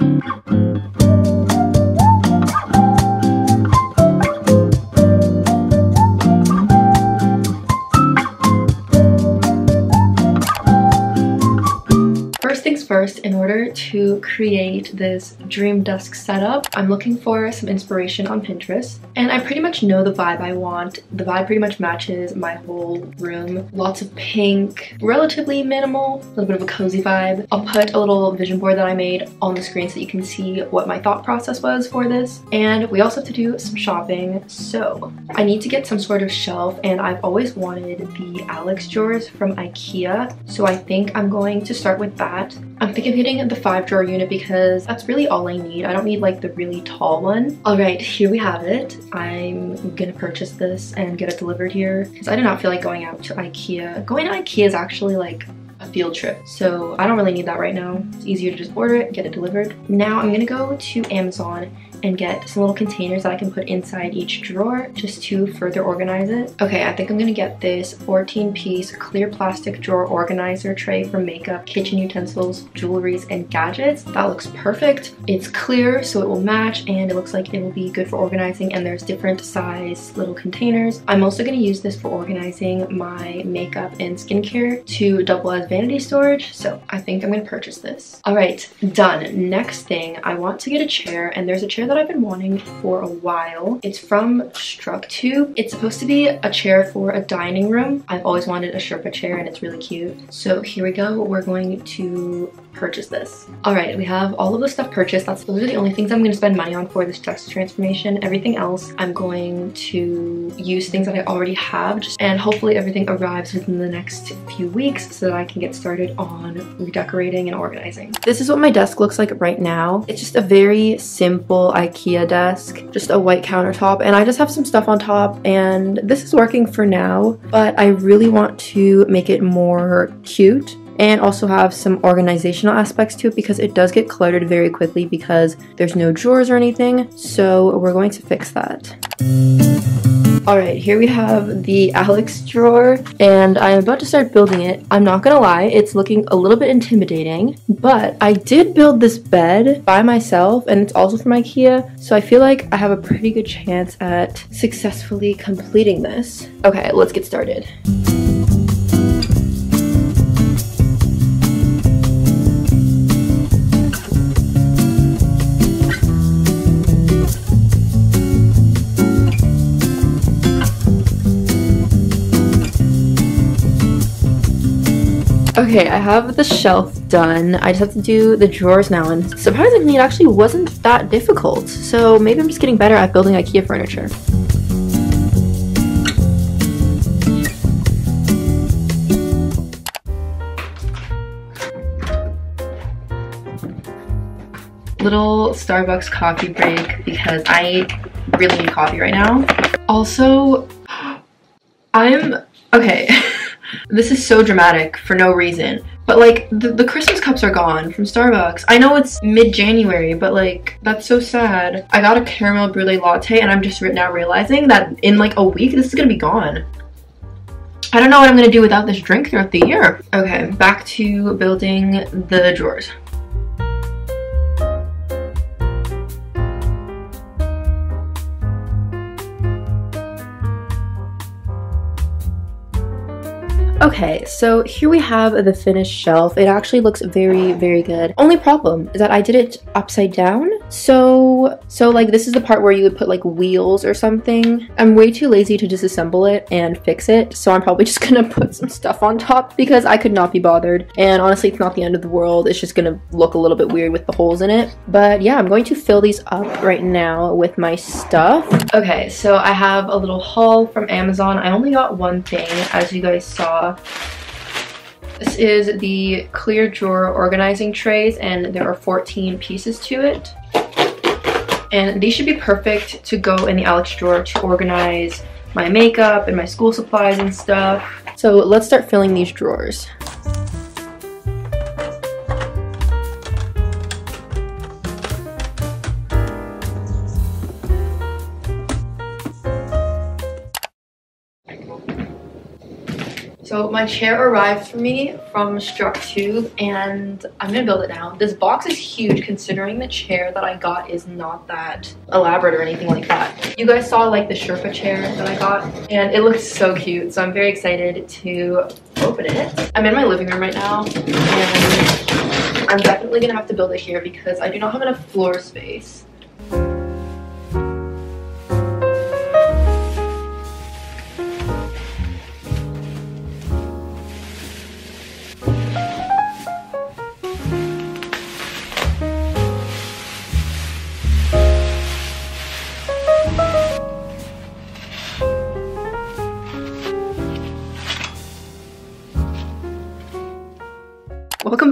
Thank you. First, in order to create this dream desk setup, I'm looking for some inspiration on Pinterest. And I pretty much know the vibe I want. The vibe pretty much matches my whole room. Lots of pink, relatively minimal, a little bit of a cozy vibe. I'll put a little vision board that I made on the screen so you can see what my thought process was for this. And we also have to do some shopping. So I need to get some sort of shelf and I've always wanted the Alex drawers from Ikea. So I think I'm going to start with that. I'm thinking of getting the five drawer unit because that's really all I need. I don't need like the really tall one. All right, here we have it. I'm gonna purchase this and get it delivered here because I do not feel like going out to Ikea. Going to Ikea is actually like a field trip. So I don't really need that right now. It's easier to just order it, get it delivered. Now I'm gonna go to Amazon and get some little containers that I can put inside each drawer just to further organize it. Okay, I think I'm gonna get this 14 piece clear plastic drawer organizer tray for makeup, kitchen utensils, jewelries, and gadgets. That looks perfect. It's clear so it will match and it looks like it will be good for organizing and there's different size little containers. I'm also gonna use this for organizing my makeup and skincare to double as vanity storage. So I think I'm gonna purchase this. All right, done. Next thing, I want to get a chair and there's a chair that I've been wanting for a while. It's from Structube. It's supposed to be a chair for a dining room. I've always wanted a Sherpa chair and it's really cute. So here we go. We're going to purchase this. All right, we have all of the stuff purchased. That's those are the only things I'm going to spend money on for this desk transformation. Everything else, I'm going to use things that I already have, just, and hopefully everything arrives within the next few weeks so that I can get started on redecorating and organizing. This is what my desk looks like right now. It's just a very simple IKEA desk, just a white countertop, and I just have some stuff on top, and this is working for now, but I really want to make it more cute and also have some organizational aspects to it because it does get cluttered very quickly because there's no drawers or anything. So we're going to fix that. Alright, here we have the Alex drawer, and I'm about to start building it. I'm not gonna lie, it's looking a little bit intimidating, but I did build this bed by myself, and it's also from Ikea, so I feel like I have a pretty good chance at successfully completing this. Okay, let's get started. Okay, I have the shelf done. I just have to do the drawers now, and surprisingly, it actually wasn't that difficult. So maybe I'm just getting better at building IKEA furniture. Little Starbucks coffee break because I really need coffee right now. Also, I'm, okay. This is so dramatic for no reason. But like the, the Christmas cups are gone from Starbucks. I know it's mid-January, but like that's so sad. I got a caramel brulee latte and I'm just now realizing that in like a week this is gonna be gone. I don't know what I'm gonna do without this drink throughout the year. Okay, back to building the drawers. Okay, so here we have the finished shelf. It actually looks very, very good. Only problem is that I did it upside down. So, so like this is the part where you would put like wheels or something. I'm way too lazy to disassemble it and fix it. So I'm probably just gonna put some stuff on top because I could not be bothered. And honestly, it's not the end of the world. It's just gonna look a little bit weird with the holes in it. But yeah, I'm going to fill these up right now with my stuff. Okay, so I have a little haul from Amazon. I only got one thing, as you guys saw this is the clear drawer organizing trays and there are 14 pieces to it. And these should be perfect to go in the Alex drawer to organize my makeup and my school supplies and stuff. So let's start filling these drawers. My chair arrived for me from Structube and I'm gonna build it now. This box is huge considering the chair that I got is not that elaborate or anything like that. You guys saw like the Sherpa chair that I got and it looks so cute. So I'm very excited to open it. I'm in my living room right now and I'm definitely gonna have to build it here because I do not have enough floor space.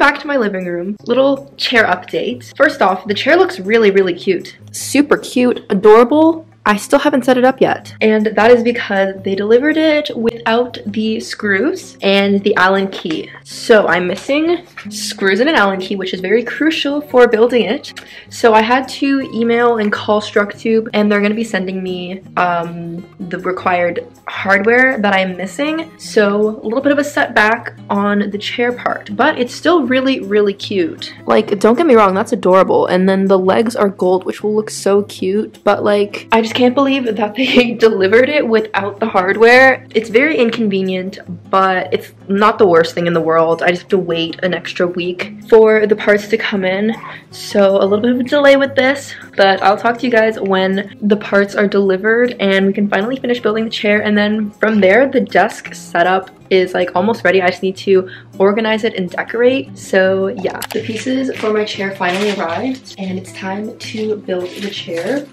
Back to my living room. Little chair update. First off, the chair looks really, really cute. Super cute, adorable, I still haven't set it up yet. And that is because they delivered it without the screws and the Allen key. So I'm missing screws and an Allen key, which is very crucial for building it. So I had to email and call Structube and they're gonna be sending me um, the required hardware that I'm missing. So a little bit of a setback on the chair part, but it's still really, really cute. Like, don't get me wrong, that's adorable. And then the legs are gold, which will look so cute, but like, I just can't believe that they delivered it without the hardware. It's very inconvenient, but it's not the worst thing in the world. I just have to wait an extra week for the parts to come in. So a little bit of a delay with this, but I'll talk to you guys when the parts are delivered and we can finally finish building the chair. And then from there, the desk setup is like almost ready. I just need to organize it and decorate. So yeah, the pieces for my chair finally arrived and it's time to build the chair.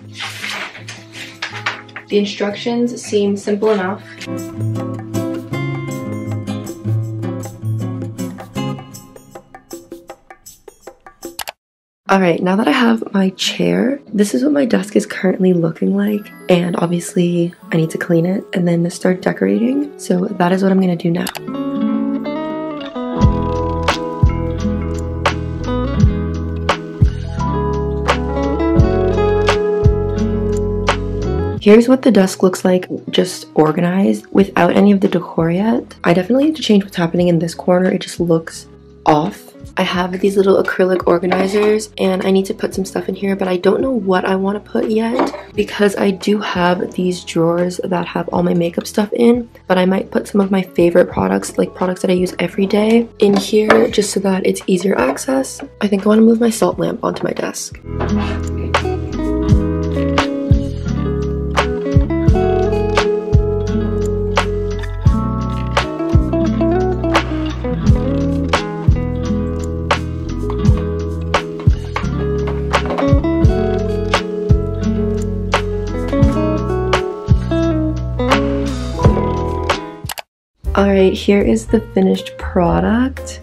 The instructions seem simple enough. Alright, now that I have my chair, this is what my desk is currently looking like. And obviously, I need to clean it and then start decorating. So that is what I'm going to do now. Here's what the desk looks like just organized without any of the decor yet. I definitely need to change what's happening in this corner. It just looks off. I have these little acrylic organizers and I need to put some stuff in here but I don't know what I want to put yet because I do have these drawers that have all my makeup stuff in but I might put some of my favorite products like products that I use every day in here just so that it's easier access. I think I want to move my salt lamp onto my desk. Alright, here is the finished product.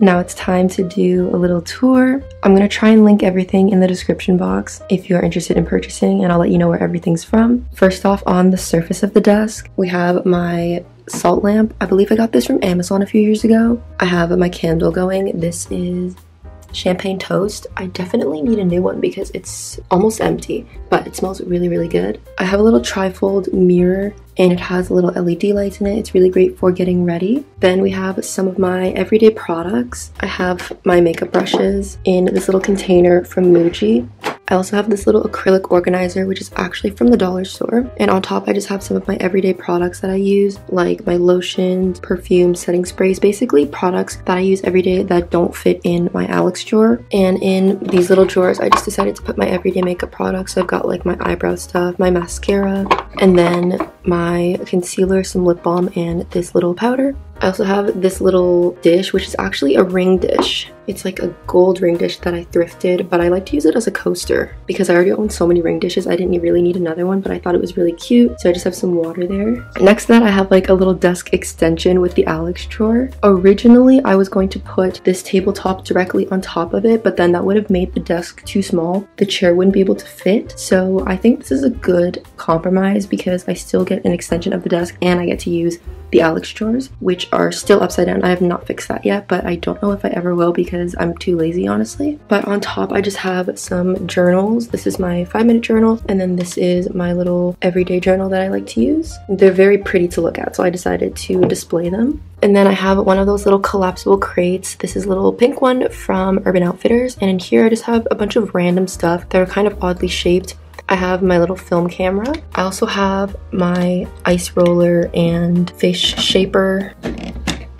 Now it's time to do a little tour. I'm to try and link everything in the description box if you're interested in purchasing and I'll let you know where everything's from. First off, on the surface of the desk, we have my salt lamp. I believe I got this from Amazon a few years ago. I have my candle going. This is champagne toast. I definitely need a new one because it's almost empty, but it smells really, really good. I have a little trifold mirror and it has a little LED lights in it. It's really great for getting ready. Then we have some of my everyday products. I have my makeup brushes in this little container from Muji. I also have this little acrylic organizer, which is actually from the dollar store. And on top, I just have some of my everyday products that I use, like my lotions, perfume, setting sprays, basically products that I use every day that don't fit in my Alex drawer. And in these little drawers, I just decided to put my everyday makeup products. So I've got like my eyebrow stuff, my mascara, and then my concealer, some lip balm, and this little powder. I also have this little dish, which is actually a ring dish. It's like a gold ring dish that I thrifted, but I like to use it as a coaster because I already own so many ring dishes. I didn't really need another one, but I thought it was really cute. So I just have some water there. Next to that, I have like a little desk extension with the Alex drawer. Originally, I was going to put this tabletop directly on top of it, but then that would have made the desk too small. The chair wouldn't be able to fit. So I think this is a good compromise because I still get an extension of the desk and I get to use the Alex drawers, which are still upside down. I have not fixed that yet, but I don't know if I ever will because because I'm too lazy honestly. But on top I just have some journals. This is my five minute journal and then this is my little everyday journal that I like to use. They're very pretty to look at so I decided to display them. And then I have one of those little collapsible crates. This is a little pink one from Urban Outfitters. And in here I just have a bunch of random stuff that are kind of oddly shaped. I have my little film camera. I also have my ice roller and face shaper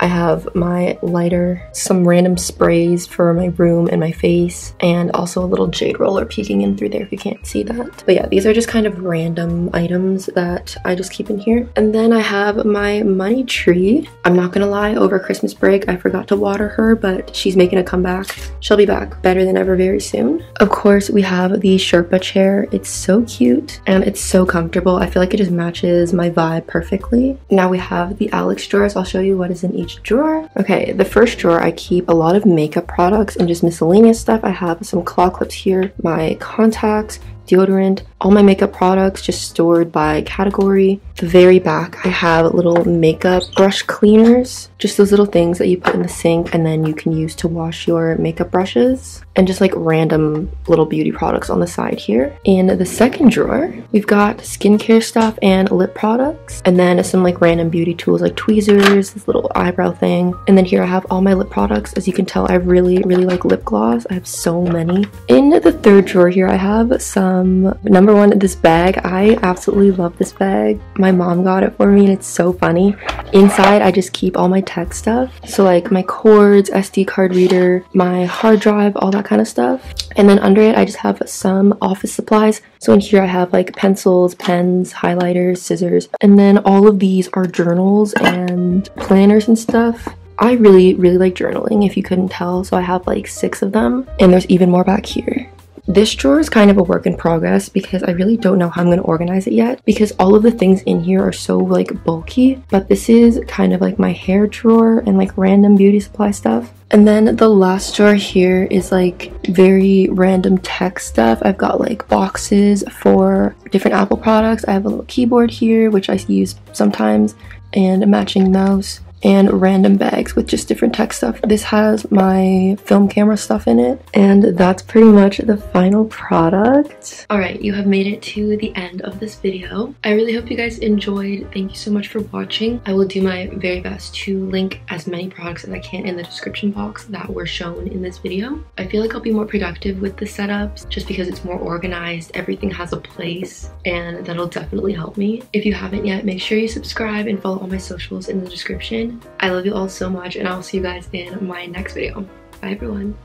I have my lighter, some random sprays for my room and my face, and also a little jade roller peeking in through there if you can't see that. But yeah, these are just kind of random items that I just keep in here. And then I have my money tree. I'm not gonna lie, over Christmas break, I forgot to water her, but she's making a comeback. She'll be back better than ever very soon. Of course, we have the Sherpa chair. It's so cute and it's so comfortable. I feel like it just matches my vibe perfectly. Now we have the Alex drawers. I'll show you what is in each drawer. Okay, the first drawer I keep a lot of makeup products and just miscellaneous stuff. I have some claw clips here, my contacts, deodorant, all my makeup products just stored by category. The very back I have little makeup brush cleaners, just those little things that you put in the sink and then you can use to wash your makeup brushes and just like random little beauty products on the side here. In the second drawer, we've got skincare stuff and lip products and then some like random beauty tools like tweezers, this little eyebrow thing. And then here I have all my lip products. As you can tell, I really, really like lip gloss. I have so many. In the third drawer here, I have some number one, this bag. I absolutely love this bag. My mom got it for me and it's so funny. Inside, I just keep all my tech stuff. So like my cords, SD card reader, my hard drive, all that kind of stuff. And then under it, I just have some office supplies. So in here, I have like pencils, pens, highlighters, scissors. And then all of these are journals and planners and stuff. I really, really like journaling if you couldn't tell. So I have like six of them and there's even more back here. This drawer is kind of a work in progress because I really don't know how I'm going to organize it yet because all of the things in here are so like bulky. But this is kind of like my hair drawer and like random beauty supply stuff. And then the last drawer here is like very random tech stuff. I've got like boxes for different Apple products. I have a little keyboard here, which I use sometimes, and a matching mouse and random bags with just different tech stuff. This has my film camera stuff in it and that's pretty much the final product. Alright, you have made it to the end of this video. I really hope you guys enjoyed. Thank you so much for watching. I will do my very best to link as many products as I can in the description box that were shown in this video. I feel like I'll be more productive with the setups just because it's more organized. Everything has a place and that'll definitely help me. If you haven't yet, make sure you subscribe and follow all my socials in the description. I love you all so much and I'll see you guys in my next video. Bye everyone.